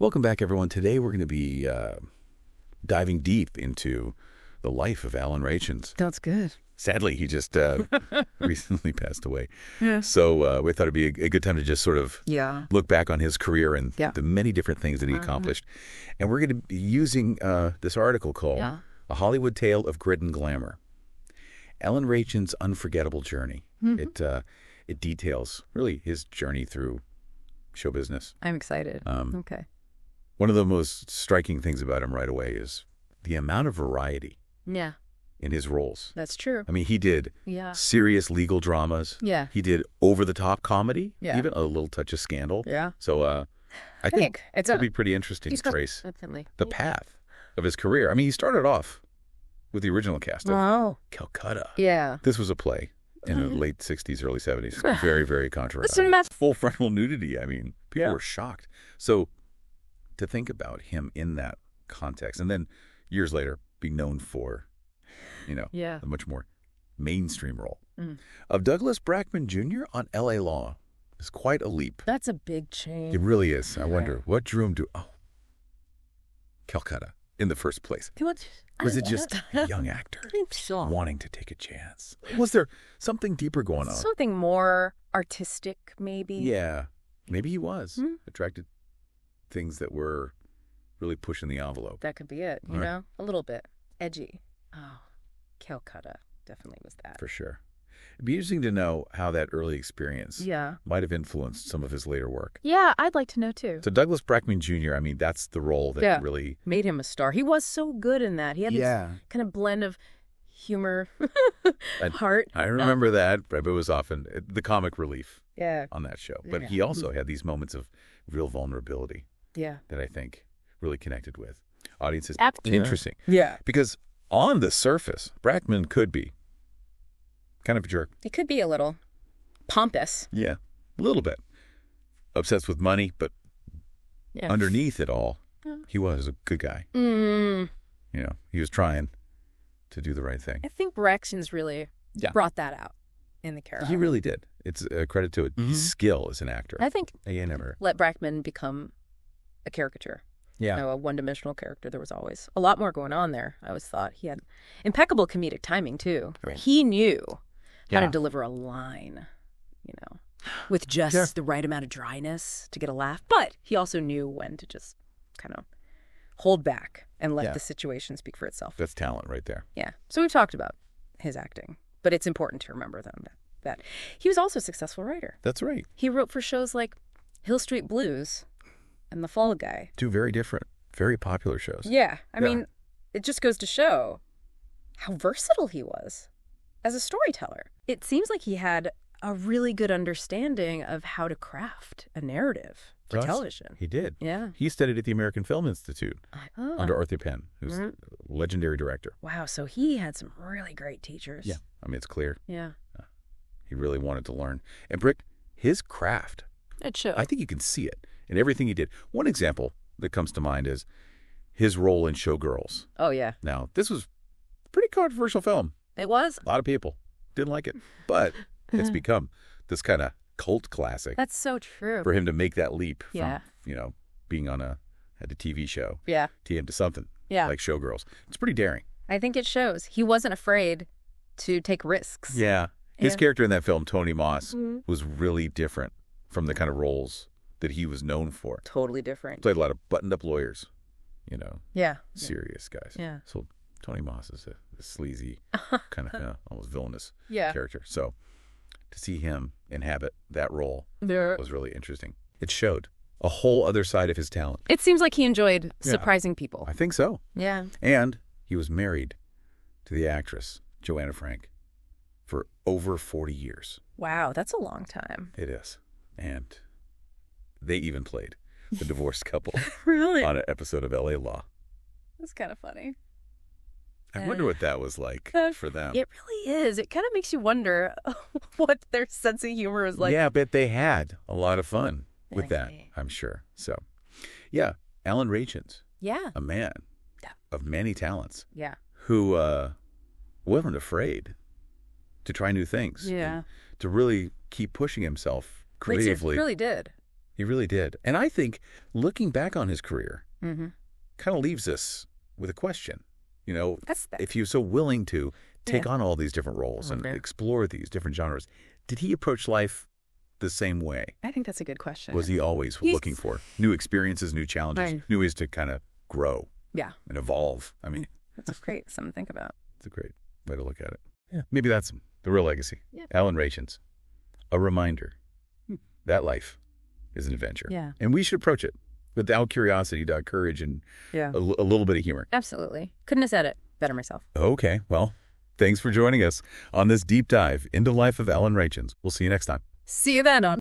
Welcome back, everyone. Today we're going to be uh, diving deep into the life of Alan Rachins. That's good. Sadly, he just uh, recently passed away. Yeah. So uh, we thought it'd be a, a good time to just sort of Yeah. look back on his career and Yeah. the many different things that he accomplished. And we're going to be using uh, this article called Yeah. A Hollywood Tale of Grit and Glamour. Alan Rachins' unforgettable journey. Mm-hmm. It uh, it details really his journey through show business. I'm excited. Um, okay. One of the most striking things about him right away is the amount of variety Yeah, in his roles. that's true. I mean, he did Yeah. serious legal dramas. Yeah. He did over the top comedy. Yeah. Even a little touch of scandal. Yeah. So uh, I think think it's it'll be pretty interesting to trace Definitely. the path of his career. I mean, he started off with the original cast of Oh. Calcutta. Yeah. This was a play in the late 60s, early 70s. Very, very controversial. Full frontal nudity. I mean, people Yeah. were shocked. So to think about him in that context, and then years later be known for, you know, Yeah. a much more mainstream role Mm. of Douglas Brackman Jr. on L.A. Law is quite a leap. That's a big change. It really is. I wonder what drew him to, oh, Calcutta in the first place. Was it just a young actor sure. wanting to take a chance? Was there something deeper going on? Something more artistic, maybe. Yeah, maybe he was Hmm. attracted things that were really pushing the envelope. That could be it. You All right. know, a little bit edgy. Oh, Calcutta definitely was that. for sure. It'd be interesting to know how that early experience Yeah. might have influenced some of his later work. Yeah, I'd like to know too. So Douglas Brackman Jr. I mean, that's the role that Yeah. really. Made him a star. He was so good in that. He had Yeah. this kind of blend of humor, And heart. I remember that, but it was often uh, the comic relief Yeah. on that show. But Yeah. he also had these moments of real vulnerability Yeah. that I think really connected with audiences. Absolutely. Interesting. Yeah. Because on the surface, Brackman could be kind of a jerk. It could be a little pompous. Yeah, a little bit. Obsessed with money, but Yeah. underneath it all, Yeah. he was a good guy. Mm, You know, he was trying to do the right thing. I think Braxton's really Yeah. brought that out in the character. He really did. It's a credit to it. Mhm. His skill as an actor. I think I never. let Brackman become a caricature. Yeah. You know, a one-dimensional character. There was always a lot more going on there. I always thought he had impeccable comedic timing too. Right. He knew how to deliver a line, you know, with just Sure. the right amount of dryness to get a laugh. But he also knew when to just kind of hold back and let Yeah. the situation speak for itself. That's talent right there. Yeah. So we've talked about his acting, but it's important to remember them that, that he was also a successful writer. That's right. He wrote for shows like Hill Street Blues and The Fall Guy. Two very different, very popular shows. Yeah. I Yeah. mean, it just goes to show how versatile he was as a storyteller. It seems like he had a really good understanding of how to craft a narrative for Russ, television. He did. Yeah. He studied at the American Film Institute Oh. under Arthur Penn, who's Mhm. a legendary director. Wow. So he had some really great teachers. Yeah. I mean, it's clear Yeah. he really wanted to learn. And Brick, his craft, It showed. I think you can see it in everything he did. One example that comes to mind is his role in Showgirls. oh, yeah. Now, this was a pretty controversial film. It was. A lot of people didn't like it, but it's become this kind of cult classic That's so true. for him to make that leap from, Yeah. you know, being on a at a TV show Yeah. to into something Yeah. like Showgirls. It's pretty daring. I think it shows. He wasn't afraid to take risks. Yeah. His Yeah. character in that film, Tony Moss, Mhm. was really different from the kind of roles that he was known for. Totally different. Played a lot of buttoned up lawyers, you know, Yeah. serious guys. Yeah. So Tony Moss is a, a sleazy, kind of uh, almost villainous Yeah. character. So to see him inhabit that role There. was really interesting. It showed a whole other side of his talent. It seems like he enjoyed Yeah. surprising people. I think so. Yeah. And he was married to the actress Joanna Frank for over 40 years. Wow, that's a long time. It is. And they even played the divorced couple Really? on an episode of LA Law. That's kind of funny. I wonder Uh, what that was like uh, for them. It really is. It kind of makes you wonder what their sense of humor is like. yeah, but they had a lot of fun with that. I'm sure. So, yeah, Alan Rachins, Yeah. a man Yeah. of many talents Yeah. who uh, wasn't afraid to try new things. Yeah. To really keep pushing himself creatively. really did. He really did. And I think looking back on his career Mm-hmm. kind of leaves us with a question. You know, That's the, if he was so willing to take Yeah. on all these different roles and explore these different genres, did he approach life the same way? I think that's a good question. Was he always He's- looking for new experiences, new challenges, Right. new ways to kind of grow Yeah, and evolve? I mean, that's great. Something to think about. it's a great way to look at it. Yeah. Maybe that's the real legacy. Yeah. Alan Rachins, a reminder that life is an adventure. Yeah. And we should approach it without curiosity, without courage, and Yeah. a, little bit of humor. Absolutely. Couldn't have said it better myself. Okay. Well, thanks for joining us on this deep dive into life of Alan Rachins. We'll see you next time. See you then on